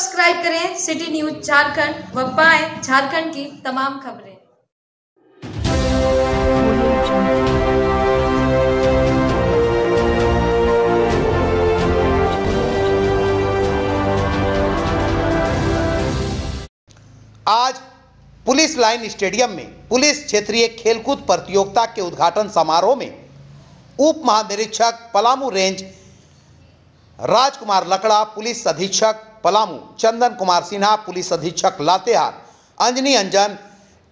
City news Jharkhand व पाए झारखंड की तमाम खबरें। आज पुलिस लाइन स्टेडियम में पुलिस क्षेत्रीय खेलकूद प्रतियोगिता के उद्घाटन समारोह में उप महानिरीक्षक पलामू रेंज राजकुमार लकड़ा, पुलिस अधीक्षक पलामू, चंदन कुमार सिन्हा, पुलिस अधीक्षक लातेहार, अंजनी अंजन,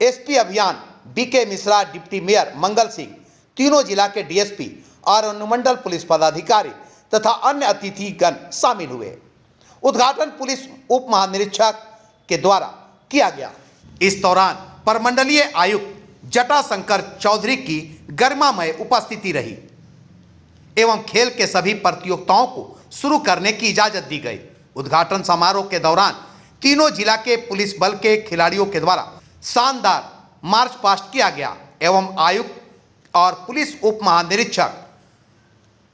एसपी अभियान, BK Mishra, deputy mayor Mangal Singh, तीनों जिला के डीएसपी और अनुमंडल पुलिस पदाधिकारी तथा अन्य अतिथिगण शामिल हुए। उद्घाटन पुलिस उप महानिरीक्षक के द्वारा किया गया। इस दौरान परमंडलीय आयुक्त जटाशंकर चौधरी की गरिमामय उपस्थिति रही, एवं खेल के सभी प्रतियोगिताओं को शुरू करने की इजाज़त दी गई। उद्घाटन समारोह के दौरान तीनों जिला के पुलिस बल के खिलाड़ियों के द्वारा शानदार मार्च पास्ट किया गया एवं आयुक्त और पुलिस उप महानिरीक्षक,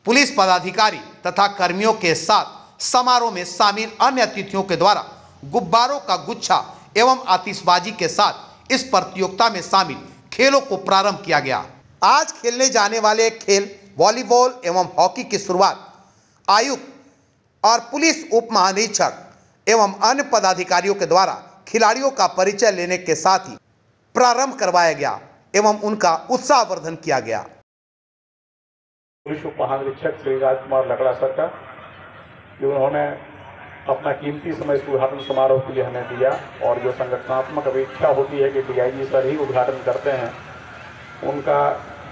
पुलिस पदाधिकारी तथा कर्मियों के साथ समारोह में शामिल अन्य अतिथियों के द्वारा गुब्बारों का गुच्छा एवं आतिशबाजी के साथ इस प्रतियोगिता में शामिल खेलों को प्रारंभ किया गया। आज खेलने जाने वाले खेल वॉलीबॉल एवं हॉकी की शुरुआत आयुक्त और पुलिस उप महानिरीक्षक एवं अन्य पदाधिकारियों के द्वारा खिलाड़ियों का परिचय लेने के साथ ही प्रारंभ करवाया गया एवं उनका उत्साहवर्धन किया गया। पुलिस उप महानिरीक्षक श्री राजकुमार लकड़ा सर का कि उन्होंने अपना कीमती समय इस उद्घाटन समारोह के लिए हमें दिया और जो संगठनात्मक अपेक्षा होती है कि डीआईजी सर ही उद्घाटन करते हैं, उनका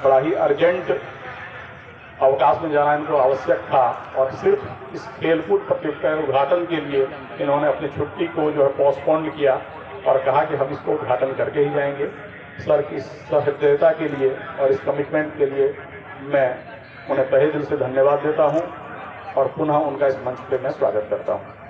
बड़ा ही अर्जेंट अवकाश में जाना इनको आवश्यक था और सिर्फ़ इस खेलकूद प्रतियोगिता के उद्घाटन के लिए इन्होंने अपनी छुट्टी को जो है पोस्टपोन किया और कहा कि हम इसको उद्घाटन करके ही जाएँगे। सर की सहृदयता के लिए और इस कमिटमेंट के लिए मैं उन्हें तहे दिल से धन्यवाद देता हूँ और पुनः उनका इस मंच पर मैं स्वागत करता हूँ।